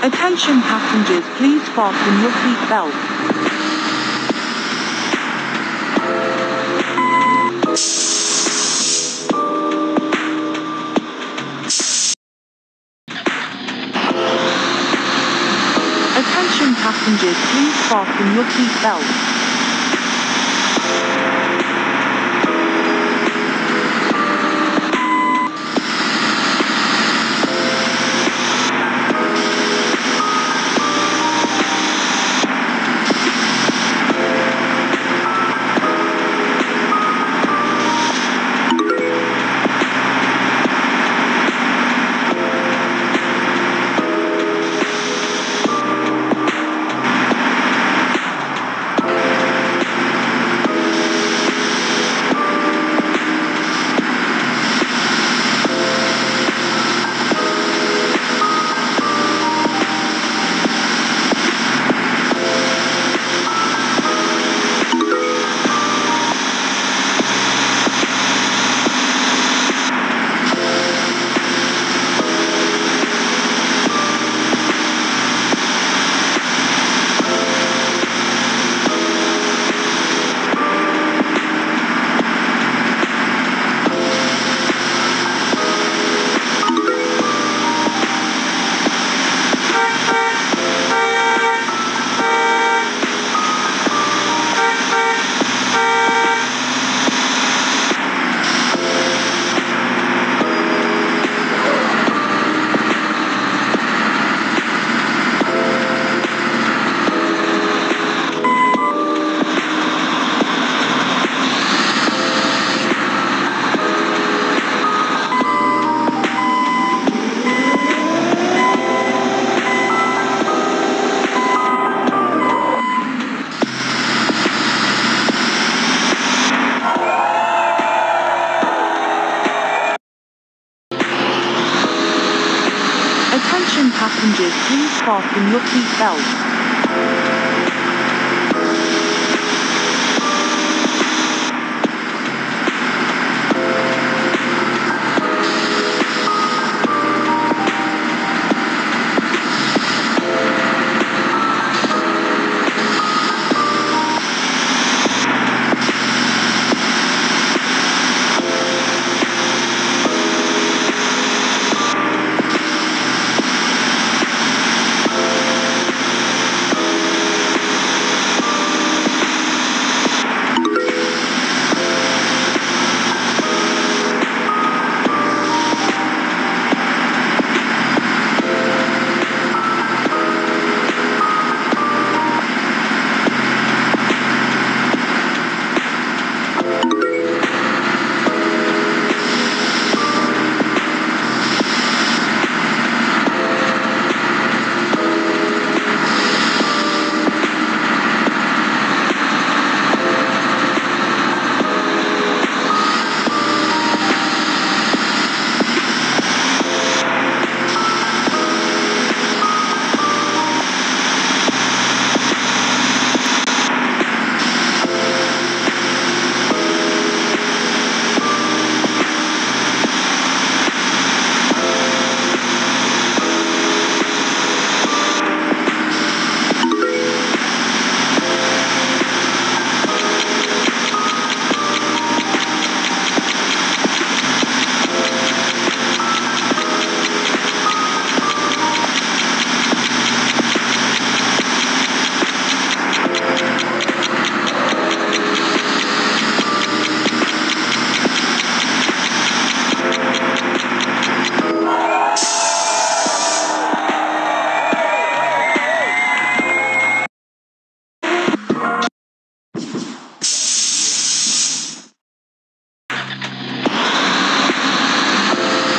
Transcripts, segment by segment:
Attention passengers, please fasten your seat belts. Attention passengers, please fasten your seat belts. Passengers, please fasten your seat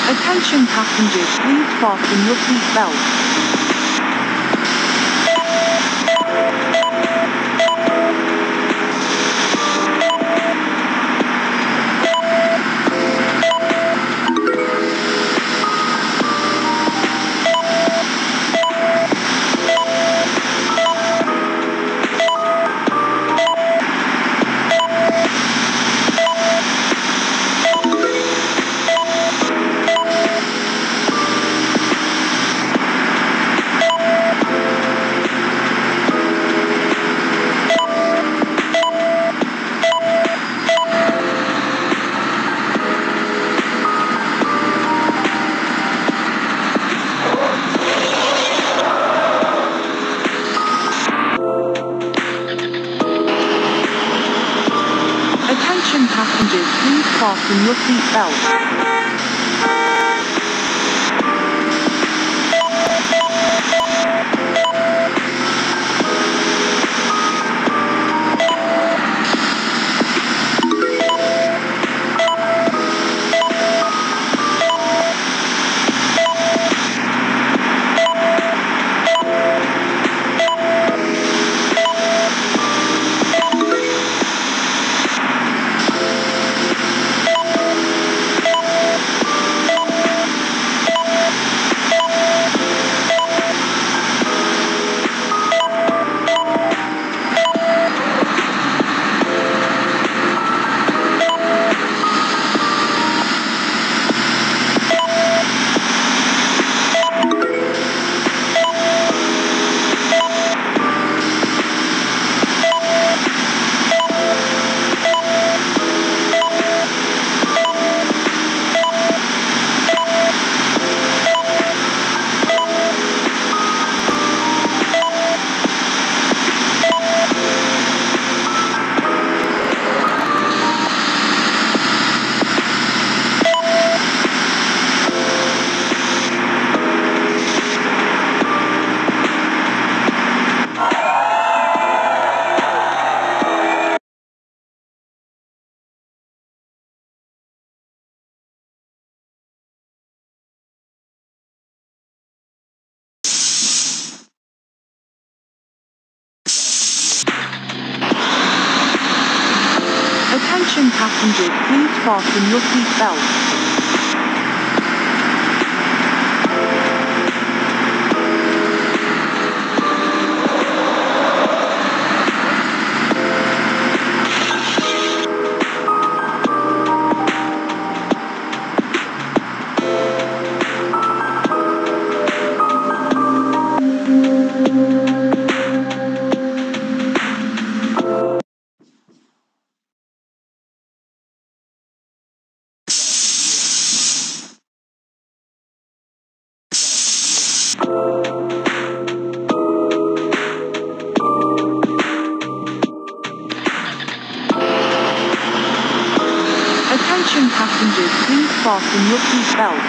Attention passengers, please fasten your seat belts. Please fasten your seat belts. Attention passengers, please fasten your seat Attention passengers, please fasten your seat belts.